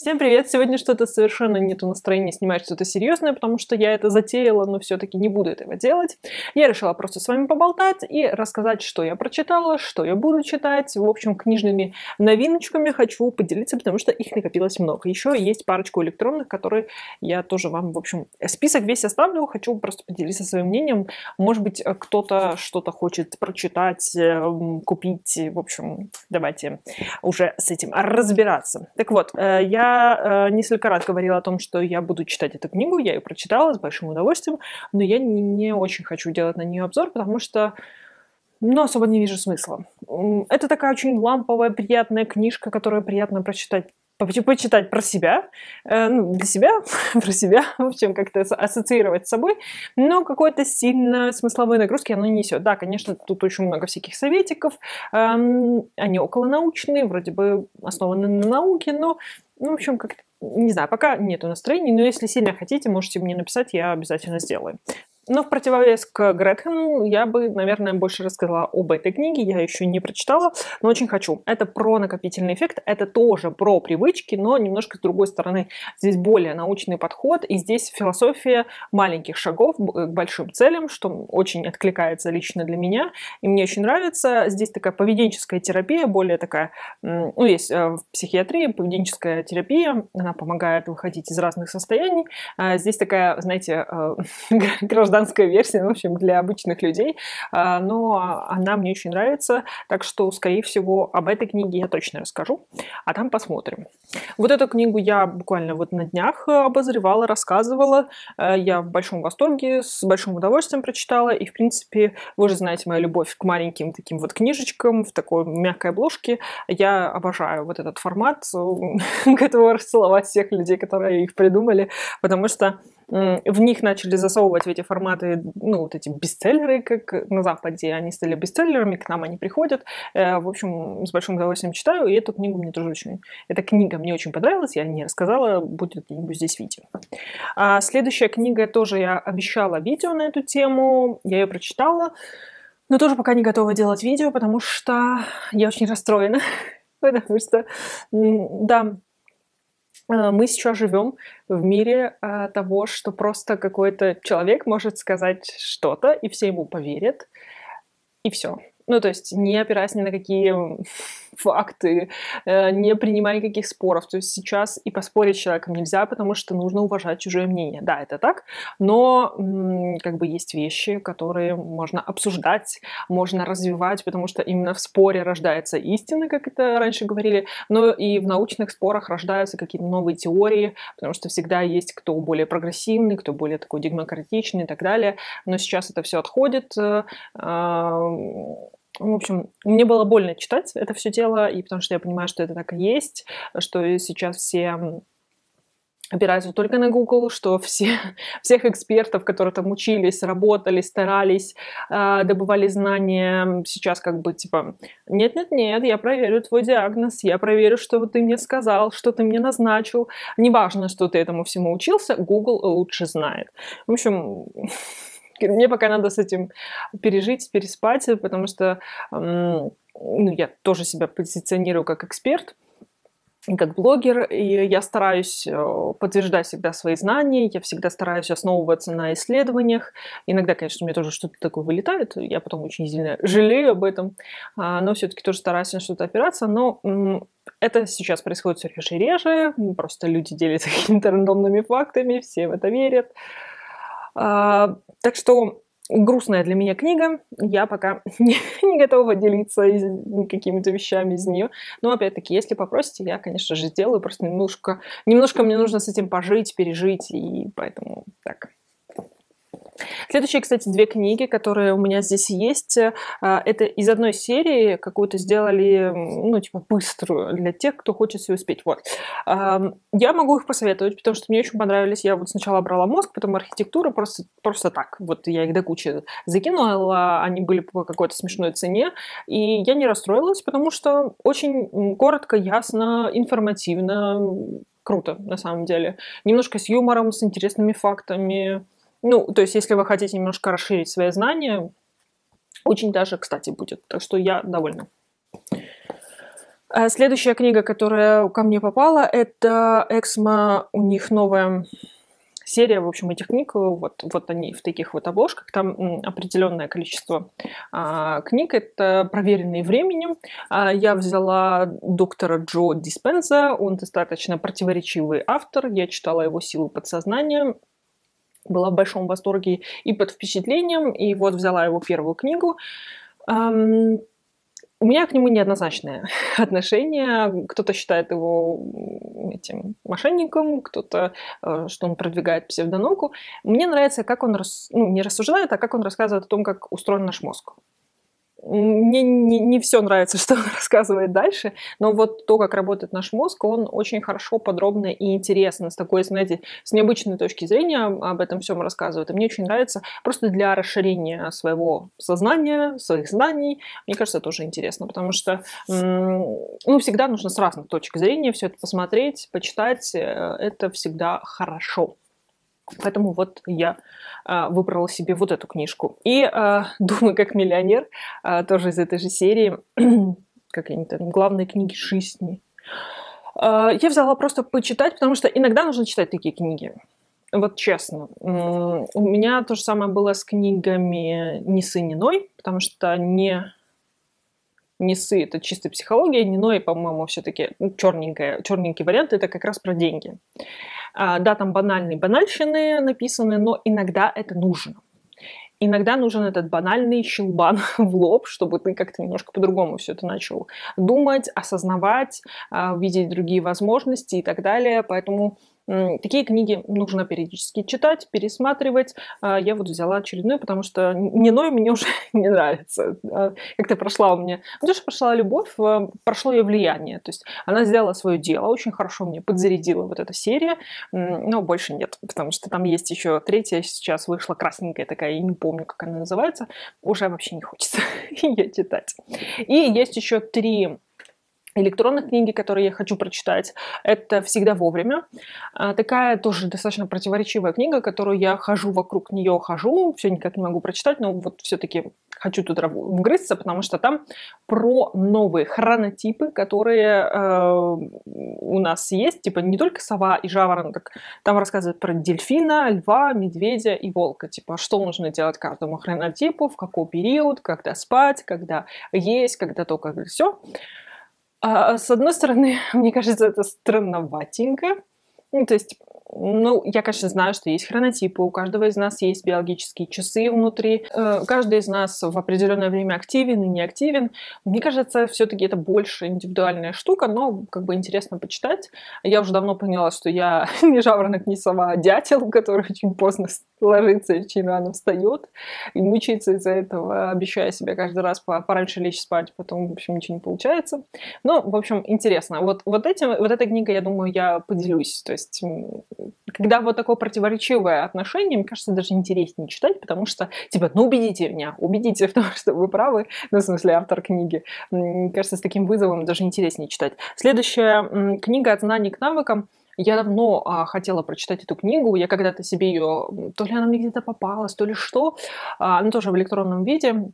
Всем привет! Сегодня что-то совершенно нету настроения снимать что-то серьезное, потому что я это затеяла, но все-таки не буду этого делать. Я решила просто с вами поболтать и рассказать, что я прочитала, что я буду читать. В общем, книжными новиночками хочу поделиться, потому что их накопилось много. Еще есть парочку электронных, которые я тоже вам, в общем, список весь оставлю. Хочу просто поделиться своим мнением. Может быть, кто-то что-то хочет прочитать, эм, купить. В общем, давайте уже с этим разбираться. Так вот, э, я э, несколько раз говорила о том, что я буду читать эту книгу, я ее прочитала с большим удовольствием, но я не, не очень хочу делать на нее обзор, потому что ну, особо не вижу смысла. Это такая очень ламповая, приятная книжка, которую приятно прочитать почитать про себя, э, ну, для себя, про себя, в общем, как-то ассоциировать с собой, но какой-то сильно смысловой нагрузки не несет. Да, конечно, тут очень много всяких советиков, эм, они околонаучные, вроде бы основаны на науке, но ну, в общем, как не знаю, пока нету настроения, но если сильно хотите, можете мне написать, я обязательно сделаю. Но в противовес к Гретхен я бы, наверное, больше рассказала об этой книге. Я еще не прочитала, но очень хочу. Это про накопительный эффект, это тоже про привычки, но немножко с другой стороны. Здесь более научный подход, и здесь философия маленьких шагов к большим целям, что очень откликается лично для меня, и мне очень нравится. Здесь такая поведенческая терапия, более такая, ну, есть э, в психиатрии поведенческая терапия, она помогает выходить из разных состояний. А здесь такая, знаете, э, гражданская версия, в общем, для обычных людей, а, но она мне очень нравится, так что, скорее всего, об этой книге я точно расскажу, а там посмотрим. Вот эту книгу я буквально вот на днях обозревала, рассказывала, а, я в большом восторге, с большим удовольствием прочитала, и, в принципе, вы же знаете мою любовь к маленьким таким вот книжечкам в такой мягкой обложке, я обожаю вот этот формат, готова расцеловать всех людей, которые их придумали, потому что в них начали засовывать в эти форматы, ну, вот эти бестселлеры, как на Западе, они стали бестселлерами, к нам они приходят. Э, в общем, с большим удовольствием читаю, и эту книгу мне тоже очень... Эта книга мне очень понравилась, я не рассказала, будет где-нибудь здесь видео. А следующая книга тоже я обещала видео на эту тему, я ее прочитала, но тоже пока не готова делать видео, потому что я очень расстроена, потому что, да, мы сейчас живем в мире а, того, что просто какой-то человек может сказать что-то, и все ему поверят, и все. Ну, то есть не опираясь ни на какие факты, э, не принимая никаких споров. То есть сейчас и поспорить с человеком нельзя, потому что нужно уважать чужое мнение. Да, это так, но как бы есть вещи, которые можно обсуждать, можно развивать, потому что именно в споре рождается истина, как это раньше говорили, но и в научных спорах рождаются какие-то новые теории, потому что всегда есть кто более прогрессивный, кто более такой демократичный и так далее. Но сейчас это все отходит э, в общем, мне было больно читать это все дело, и потому что я понимаю, что это так и есть, что сейчас все опираются только на Google, что все, всех экспертов, которые там учились, работали, старались, э, добывали знания, сейчас как бы типа, нет-нет-нет, я проверю твой диагноз, я проверю, что ты мне сказал, что ты мне назначил. Неважно, что ты этому всему учился, Google лучше знает. В общем, мне пока надо с этим пережить, переспать, потому что ну, я тоже себя позиционирую как эксперт, как блогер, и я стараюсь э, подтверждать всегда свои знания, я всегда стараюсь основываться на исследованиях. Иногда, конечно, меня тоже что-то такое вылетает, я потом очень сильно жалею об этом, а, но все-таки тоже стараюсь на что-то опираться, но это сейчас происходит все реже и реже, просто люди делятся какими-то рандомными фактами, все в это верят. А, так что грустная для меня книга. Я пока не, не готова делиться какими-то вещами из нее. Но опять-таки, если попросите, я, конечно же, сделаю. Просто немножко, немножко мне нужно с этим пожить, пережить. И поэтому так. Следующие, кстати, две книги, которые у меня здесь есть, э, это из одной серии какую-то сделали, ну, типа, быструю для тех, кто хочет все успеть. Вот. Я могу их посоветовать, потому что мне очень понравились. Я вот сначала брала мозг, потом архитектуру, просто, просто так. Вот я их до кучи закинула, они были по какой-то смешной цене, и я не расстроилась, потому что очень коротко, ясно, информативно, круто, на самом деле. Немножко с юмором, с интересными фактами. Ну, то есть, если вы хотите немножко расширить свои знания, очень даже, кстати, будет. Так что я довольна. А следующая книга, которая ко мне попала, это Эксмо. У них новая серия, в общем, этих книг, вот, вот они в таких вот обложках, там определенное количество а, книг, это проверенные временем. А, я взяла доктора Джо Диспенза, он достаточно противоречивый автор, я читала его «Силу подсознания», была в большом восторге и под впечатлением, и вот взяла его первую книгу. У меня к нему неоднозначное отношение. Кто-то считает его этим мошенником, кто-то, э, что он продвигает псевдонауку. Мне нравится, как он рас... ну, не рассуждает, а как он рассказывает о том, как устроен наш мозг. Мне не, не все нравится, что он рассказывает дальше, но вот то, как работает наш мозг, он очень хорошо, подробно и интересно, с такой, знаете, с необычной точки зрения об этом всем рассказывает. И мне очень нравится просто для расширения своего сознания, своих знаний, мне кажется, тоже интересно, потому что ну, всегда нужно с разных точек зрения все это посмотреть, почитать, э, это всегда хорошо. Поэтому вот я а, выбрала себе вот эту книжку. И а, «Думаю, как миллионер», а, тоже из этой же серии, какие-нибудь главные книги жизни. А, я взяла просто почитать, потому что иногда нужно читать такие книги. Вот честно. У меня то же самое было с книгами «Ни сы, ни ной», потому что не Несы – это чистая психология, Ниной, по-моему, все-таки ну, черненькая, черненький вариант – это как раз про деньги. Да, там банальные банальщины написаны, но иногда это нужно. Иногда нужен этот банальный щелбан в лоб, чтобы ты как-то немножко по-другому все это начал думать, осознавать, а, видеть другие возможности и так далее. Поэтому Такие книги нужно периодически читать, пересматривать. А, я вот взяла очередную, потому что Ниной мне уже не нравится. А, как-то прошла у меня... Ну, то, что прошла любовь, а, прошло ее влияние. То есть она сделала свое дело, очень хорошо мне подзарядила вот эта серия, но больше нет, потому что там есть еще третья, сейчас вышла красненькая такая, я не помню, как она называется, уже вообще не хочется ее читать. И есть еще три электронной книги, которые я хочу прочитать, это «Всегда вовремя». А, такая тоже достаточно противоречивая книга, которую я хожу вокруг нее, хожу, все никак не могу прочитать, но вот все-таки хочу туда вгрызться, потому что там про новые хронотипы, которые э, у нас есть, типа не только сова и жаворонок, там рассказывают про дельфина, льва, медведя и волка, типа что нужно делать каждому хронотипу, в какой период, когда спать, когда есть, когда то, когда все. А, с одной стороны, мне кажется, это странноватенько. Ну, то есть ну, я, конечно, знаю, что есть хронотипы, у каждого из нас есть биологические часы внутри, э, каждый из нас в определенное время активен и не активен. Мне кажется, все-таки это больше индивидуальная штука, но как бы интересно почитать. Я уже давно поняла, что я не жаворонок, не сова, а дятел, который очень поздно ложится и очень рано встает и мучается из-за этого, обещая себе каждый раз пораньше лечь спать, потом, в общем, ничего не получается. Но, в общем, интересно. Вот, вот, этим, вот эта книга, я думаю, я поделюсь. То есть когда вот такое противоречивое отношение, мне кажется, даже интереснее читать, потому что, типа, ну убедите меня, убедите в том, что вы правы, ну, в смысле, автор книги. Мне кажется, с таким вызовом даже интереснее читать. Следующая книга «От знаний к навыкам» Я давно а, хотела прочитать эту книгу, я когда-то себе ее, то ли она мне где-то попалась, то ли что, а, она тоже в электронном виде,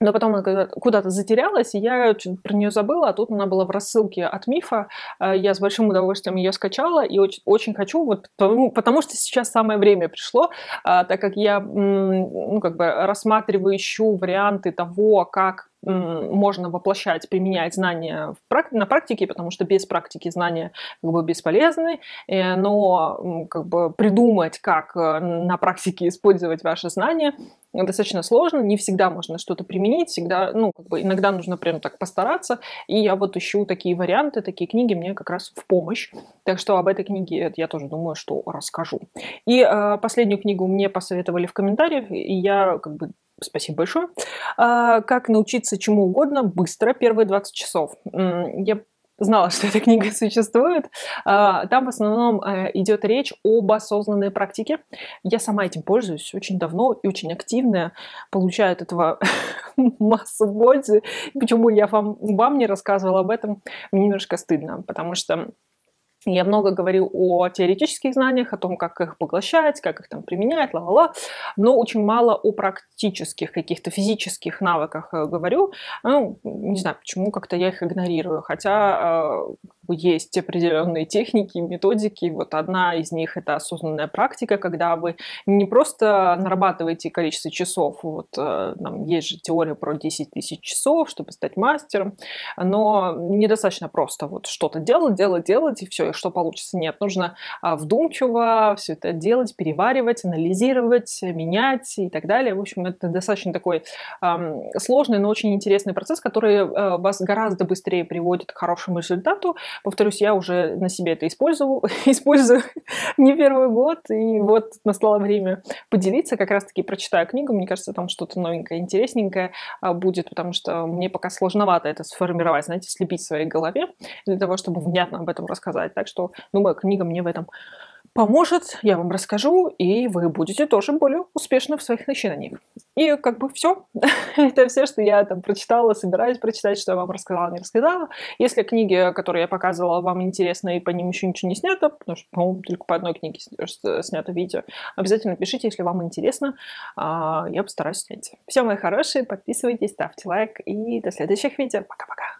но потом она куда-то затерялась, и я про нее забыла, а тут она была в рассылке от Мифа. Э, я с большим удовольствием ее скачала и очень, очень хочу, вот, потому, потому что сейчас самое время пришло, а, так как я ну, как бы рассматриваю, ищу варианты того, как можно воплощать, применять знания на практике, потому что без практики знания как бы бесполезны, э, но как бы придумать, как э, на практике использовать ваши знания, достаточно сложно, не всегда можно что-то применить, всегда, ну, как бы иногда нужно прям так постараться, и я вот ищу такие варианты, такие книги мне как раз в помощь, так что об этой книге я тоже думаю, что расскажу. И э, последнюю книгу мне посоветовали в комментариях, и я как бы Спасибо большое. А, как научиться чему угодно быстро первые 20 часов. Я знала, что эта книга существует. А, там в основном э, идет речь об осознанной практике. Я сама этим пользуюсь очень давно и очень активно. Получаю от этого массу пользы. Почему я вам, вам не рассказывала об этом, мне немножко стыдно, потому что Я много говорю о теоретических знаниях, о том, как их поглощать, как их там применять, ла-ла-ла, но очень мало о практических каких-то физических навыках э, говорю. Ну, не знаю, почему как-то я их игнорирую, хотя э, есть определенные техники, методики. Вот одна из них это осознанная практика, когда вы не просто нарабатываете количество часов, вот э, там есть же теория про 10 тысяч часов, чтобы стать мастером, но недостаточно просто вот что-то делать, делать, делать, и все, и что получится. Нет, нужно а, вдумчиво все это делать, переваривать, анализировать, менять и так далее. В общем, это достаточно такой эм, сложный, но очень интересный процесс, который э, вас гораздо быстрее приводит к хорошему результату, Повторюсь, я уже на себе это использовал, использую не первый год, и вот настало время поделиться. Как раз-таки прочитаю книгу, мне кажется, там что-то новенькое, интересненькое а, будет, потому что мне пока сложновато это сформировать, знаете, слепить в своей голове для того, чтобы внятно об этом рассказать. Так что, думаю, книга мне в этом поможет, я вам расскажу, и вы будете тоже более успешны в своих начинаниях. И как бы все. Это все, что я там прочитала, собираюсь прочитать, что я вам рассказала, не рассказала. Если книги, которые я показывала, вам интересны, и по ним еще ничего не снято, потому что, по-моему, только по одной книге снято видео, обязательно пишите, если вам интересно. А, я постараюсь снять. Все, мои хорошие, подписывайтесь, ставьте лайк, и до следующих видео. Пока-пока.